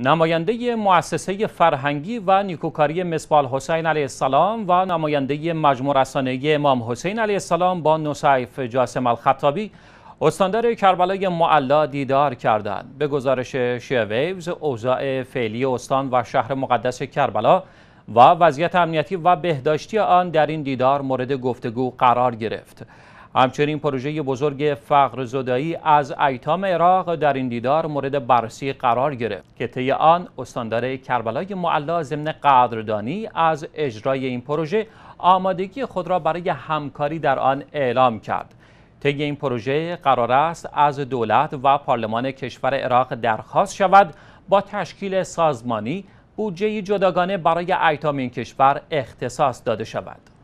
نماینده مؤسسه فرهنگی و نیکوکاری مسبال حسین علیه السلام و نماینده مجموع رسانه امام حسین علیه السلام با نصیف جاسم الخطابی استاندار کربلای معلا دیدار کردند. به گزارش شیع ویوز، اوضاع فعلی استان و شهر مقدس کربلا و وضعیت امنیتی و بهداشتی آن در این دیدار مورد گفتگو قرار گرفت. همچنین پروژه بزرگ فقر زدایی از ایتام عراق در این دیدار مورد بررسی قرار گرفت که طی آن استاندار کربلای معلا ضمن قدردانی از اجرای این پروژه آمادگی خود را برای همکاری در آن اعلام کرد. طی این پروژه قرار است از دولت و پارلمان کشور عراق درخواست شود با تشکیل سازمانی بودجه جداگانه برای ایتام این کشور اختصاص داده شود.